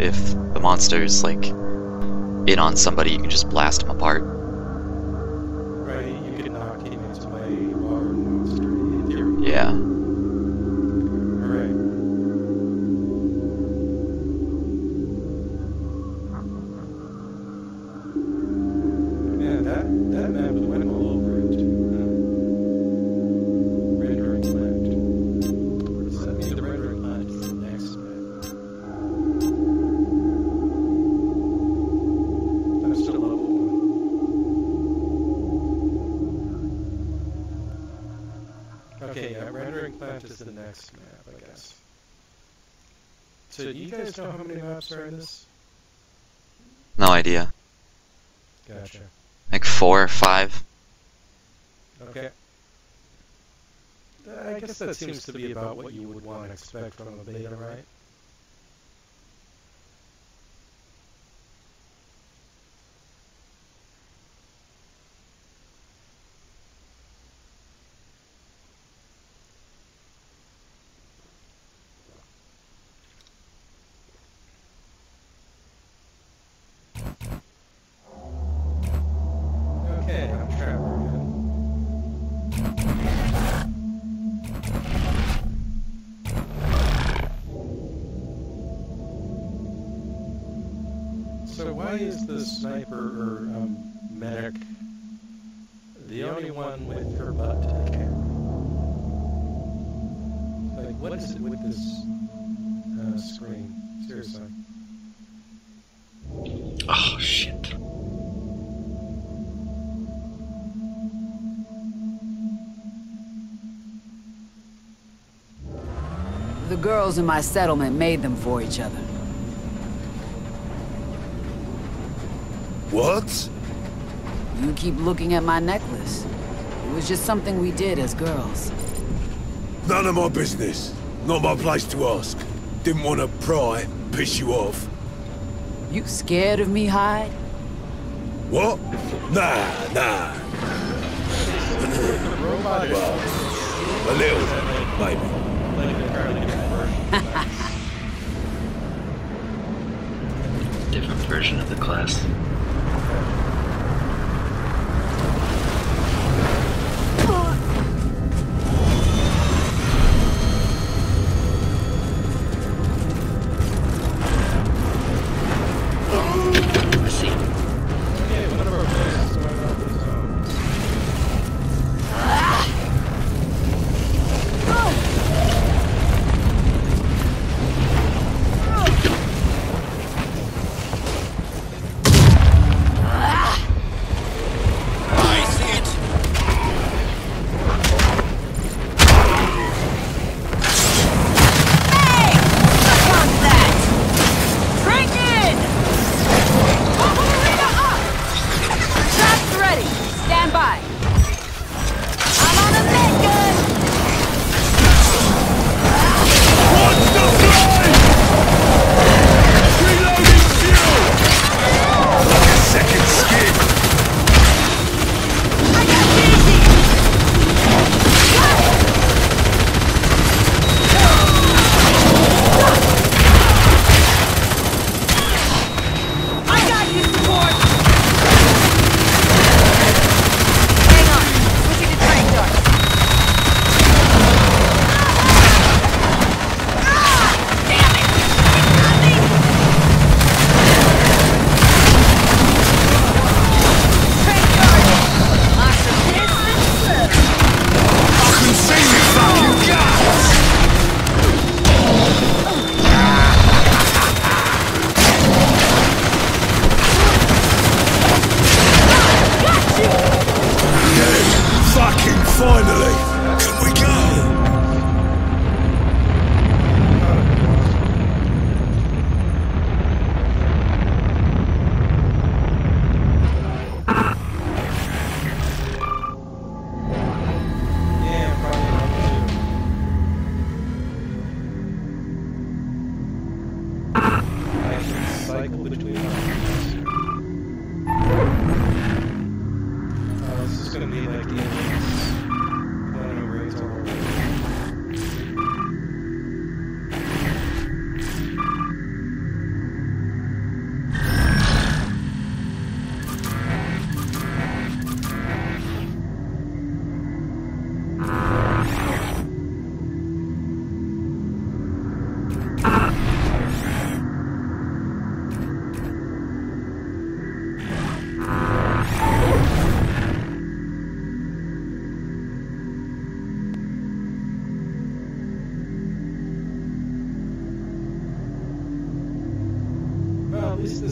if the monster's like in on somebody, you can just blast them apart. Right, you could knock him into my monster in theory. Yeah. Plant is the next map, I guess. So do you guys know how many maps are in this? No idea. Gotcha. Like four or five. Okay. Uh, I guess that seems to be about what you would want to expect from a beta, right? So why is the sniper or um, medic the only one with her butt to the camera? Like, what is it with this uh, screen? Seriously. Oh shit. The girls in my settlement made them for each other. What? You keep looking at my necklace. It was just something we did as girls. None of my business. Not my place to ask. Didn't want to pry, piss you off. You scared of me, Hyde? What? Nah, nah. A little, maybe. Version of the class.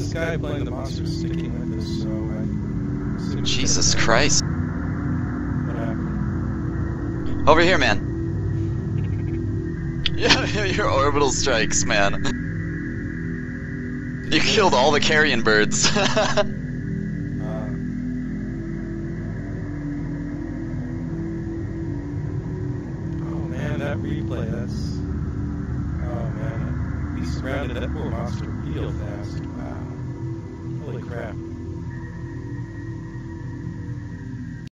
This guy playing the monster is sticking with us, so I Jesus Christ. What happened? Over here, man. Yeah, your orbital strikes, man. You killed all the carrion birds. Uh, oh man, that replay, that's... Oh man, he surrounded that poor monster real fast. Wow. Holy crap.